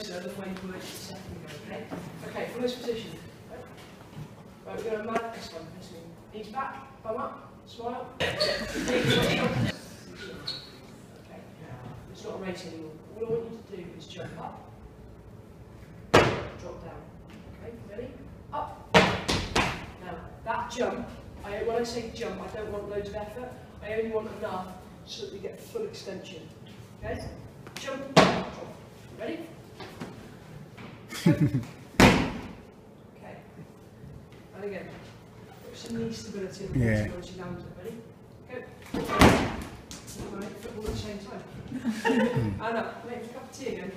So the way you it a second okay? Okay, from this position. Right, we're going to mark this one. This one. Knees back, bum up, smile. okay, it's not a race anymore. All I want you to do is jump up, drop down. Okay, ready? Up. Now, that jump, I, when I say jump, I don't want loads of effort. I only want enough so that we get full extension. Okay? Jump, drop. Ready? Okay. And again, some knee stability Yeah. yeah. once you. Ready? Go. Right, football at the same time. and up. Make a cup again.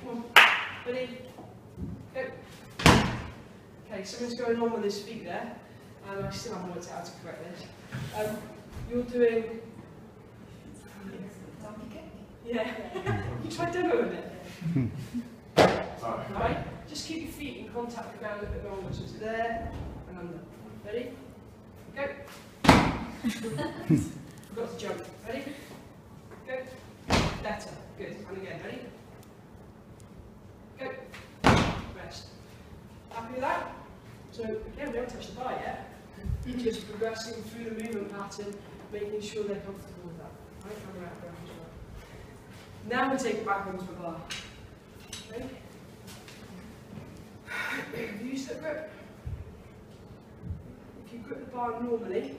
Ready? Go. Okay, something's going on with his feet there. And I still haven't worked out how to correct this. Um, you're doing... Yeah. you tried demoing it? Right? Keep your feet in contact with the ground a little bit longer. So it's there and under. Ready? Go. Forgot to jump. Ready? Go. Better. Good. And again. Ready? Go. Rest. Happy with that? So again, we haven't touched the bar yet. Just progressing through the movement pattern, making sure they're comfortable with that. Right? Ground. Now we take it back onto the bar. Okay? Use the grip. If you grip the bar normally,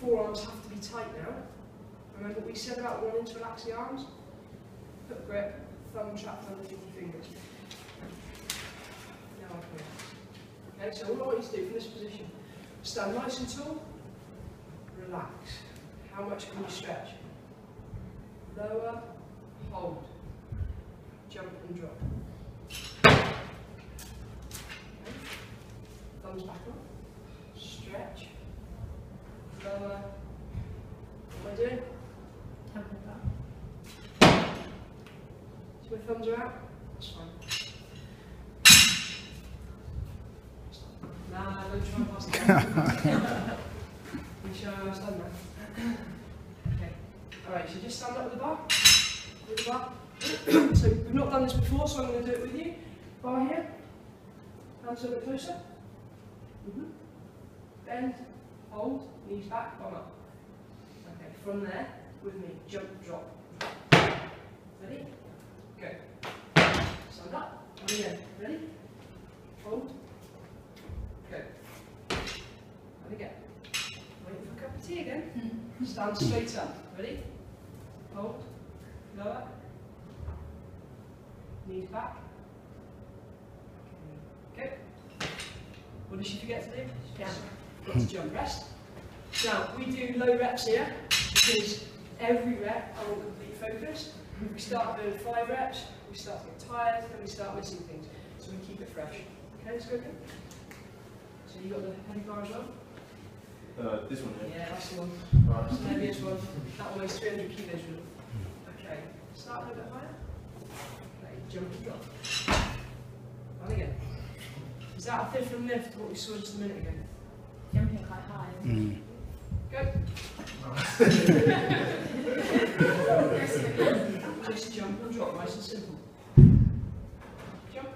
forearms have to be tight now. Remember what we said about wanting to relax the arms? Hook grip, thumb trapped underneath the fingers. Now I can relax. Okay, so all I want you to do from this position, stand nice and tall, relax. How much can you stretch? Lower, hold, jump and drop. Thumbs back up. Stretch. Lower. What I doing? So my thumbs are out? That's fine. Nah, don't try and pass down. You show how it's done. Okay. Alright, so just stand up with the bar. With the bar. so we've not done this before, so I'm going to do it with you. Bar here. Hands a bit closer. Mm -hmm. Bend, hold, knees back, bum up. Okay, from there, with me, jump, drop. Ready? Go. Stand up, and again. Ready? Hold. Go. And again. Wait for a cup of tea again. Hmm. Stand straight up. Ready? Do? Yeah. Got to jump rest. Now, we do low reps here because every rep I want complete focus. We start doing five reps, we start to get tired and we start missing things. So we keep it fresh. Okay, let's go again. So you got the heavy bar as well? Uh, this one here. Yeah, that's the one. Right. That's the heaviest one. That one weighs 300 kilos. Okay, start a little bit higher. Okay, jump and drop. And again. Is that a different lift to what we saw just a minute ago? Jumping quite high. Mm. Go. Just jump and drop, nice and simple. Jump.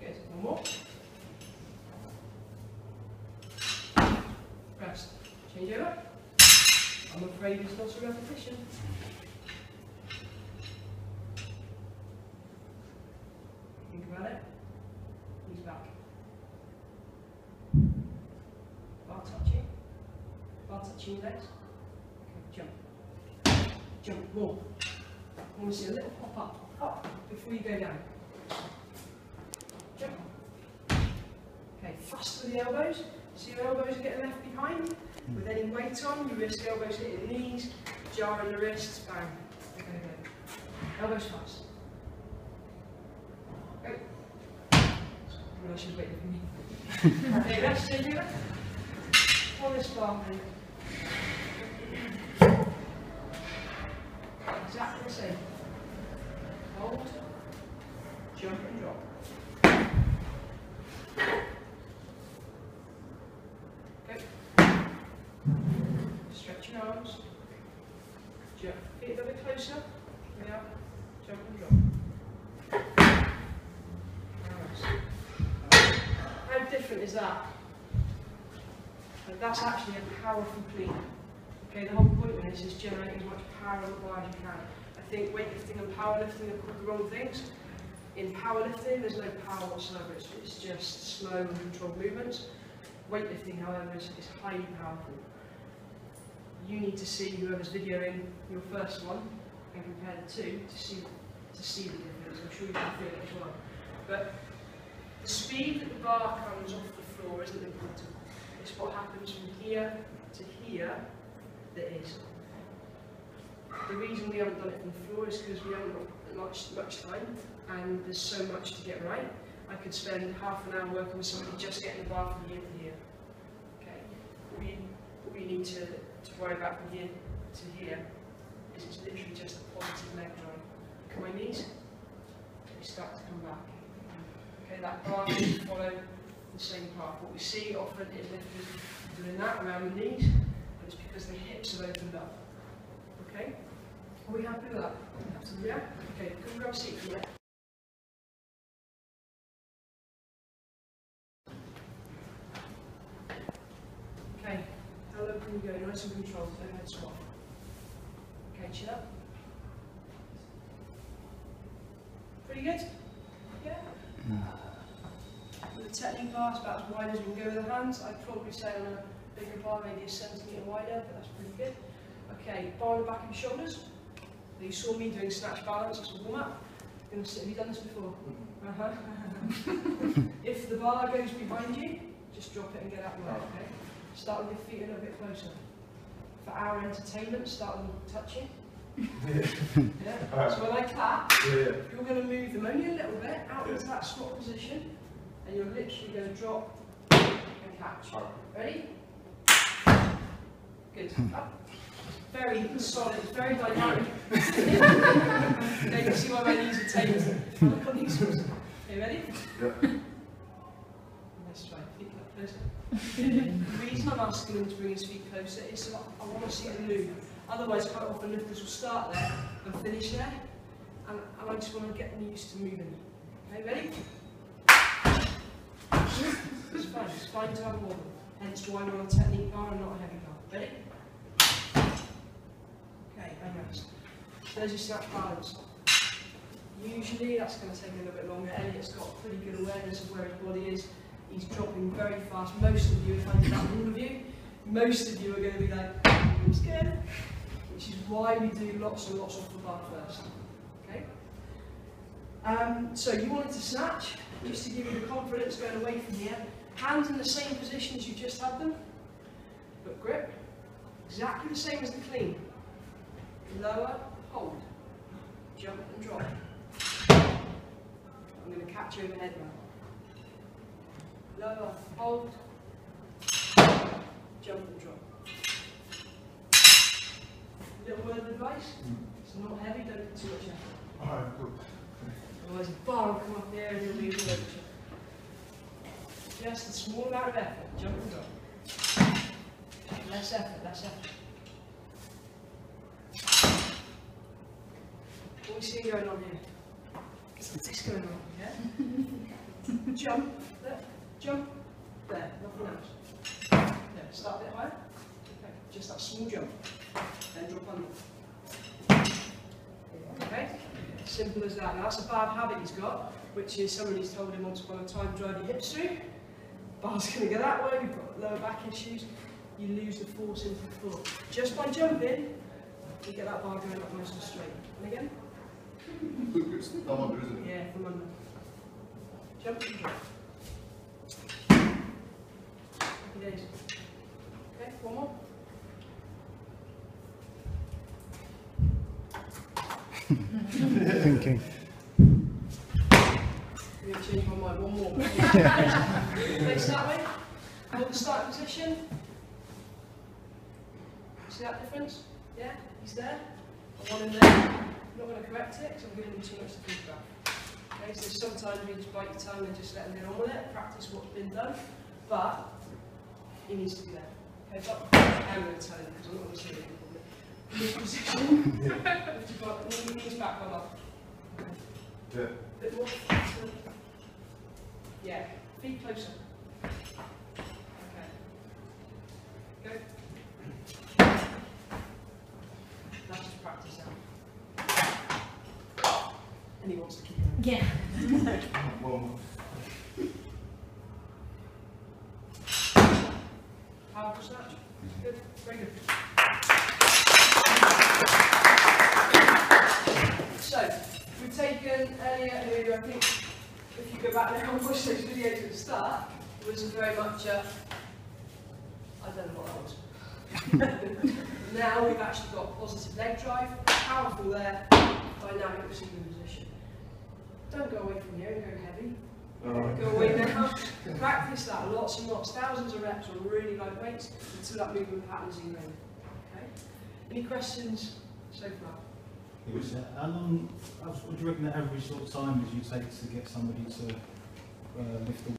Good. One more. Rest. Change over. I'm afraid it's not a repetition. Think about it. Knees back. Bar touching. Bar touching your legs. Okay, jump. Jump more. I want to see a little pop up. Up before you go down. Jump. Okay, thrust with the elbows. See your elbows are getting left behind. Hmm. With any weight on, your wrist elbows hitting the knees, jarring the wrists, bang. Okay, go. Elbows fast. Go. I should wait for me. okay, rest, change over. On this bar, please. Exactly the same. Hold, jump and drop. Okay. Stretch your arms. Jump. Feet a little bit closer. Yeah. Jump and drop. How different is that? Like, that's actually a powerful clean. Okay, the whole point of this is generate as much power on the as you can. I think weightlifting and powerlifting are the wrong things. In powerlifting, there's no power whatsoever. It's, it's just slow and controlled movements. Weightlifting, however, is, is highly powerful. You need to see whoever's videoing your first one and compare the two to see to see the difference. I'm sure you can feel it as well. But the speed that the bar comes off the floor isn't important. It's what happens from here to here that is. The reason we haven't done it from the floor is because we haven't got much, much time and there's so much to get right. I could spend half an hour working with somebody just getting the bar from here to here. Okay? We, what we need to, to worry about from here to here is it's literally just a positive leg drive. Look at my knees. They start to come back. Okay, that bar should follow the same path. What we see often is lifters doing that around the knees, and it's because the hips have opened up. Okay? Are we happy with that? Absolutely. Yeah? Okay, can we grab a seat? Okay, how low can we go? Nice and controlled, don't head swap. Okay, chin up. Pretty good? Yeah? The technique bar, about as wide as we can go with the hands. I'd probably say on a bigger bar, maybe a centimetre wider, but that's pretty good. Okay, bar on the back of your shoulders. You saw me doing snatch balance, that's a warm up. Gonna sit, have you done this before? Uh-huh. if the bar goes behind you, just drop it and get out of the way, okay? Start with your feet a little bit closer. For our entertainment, start with touching. yeah. So when I clap, Yeah, yeah. you're going to move them only a little bit out into that squat position, and you're literally going to drop and catch. Ready? Good. Hmm. Up. Very solid, very dynamic. you can see why my knees are a look on these ones. Okay, ready? Yeah. Let's try. Feet up closer. the reason I'm asking him to bring his feet closer is so I want to see him move. Otherwise, quite often lifters will start there and finish there, and, and I just want to get them used to moving. Okay, ready? It's fine. It's fine to have more. Hence why we're a technique bar and not a heavy bar. Ready? Okay, and. There's your snatch balance. Usually that's going to take a little bit longer. Elliott's got pretty good awareness of where his body is. He's dropping very fast. Most of you, if I did that all of you, most of you are going to be like, I'm scared. Which is why we do lots and lots off the bar first. Um, so you wanted to snatch, just to give you the confidence going away from here. Hands in the same position as you just had them. But grip, exactly the same as the clean. Lower, hold. Jump and drop. I'm going to catch you overhead now. Lower, hold. Jump and drop. A Little word of advice. It's not heavy, don't put too much effort. Alright, cool. Otherwise, the bar come up there and you'll lose your motion. Just a small amount of effort, jump and drop. Less effort, less effort. What we see going on here? What's going on, yeah? jump, there, jump, there, nothing else. There, start a bit higher. Okay, just that small jump. Then drop under. Okay? Simple as that. Now that's a bad habit he's got, which is somebody's told him once upon a time, drive your hips through. Bar's going to go that way, we've got lower back issues. You lose the force into the floor. Just by jumping, you get that bar going up nice and straight. And again? It's down under, isn't it? Yeah, from under. Jump and drop. Happy days. Okay, one more. Thinking. I'm going to change my mind one more. Face that way. Hold the start position. See that difference? Yeah, he's there. I want him there. I'm not going to correct it because I'm giving him too much to think about. Okay, so sometimes you just bite your tongue and just let him get on with it, practice what's been done, but he needs to be there. Okay, but I'm going to tell him because I'm not going to say Yeah, feet closer. Okay. Go. That's just practice now. And he wants to keep ja Elliott, who I think, if you go back now and watch those videos at the start, was very much a, I don't know what I was. now we've actually got positive leg drive, powerful there, dynamic receiving position. Don't go away from here and go heavy. Go away now. Practice that lots and lots, thousands of reps on really light weights until that movement pattern's ingrained. Okay? Any questions so far? Which, uh, how long, what do you reckon the average sort of time is you take to get somebody to uh, lift the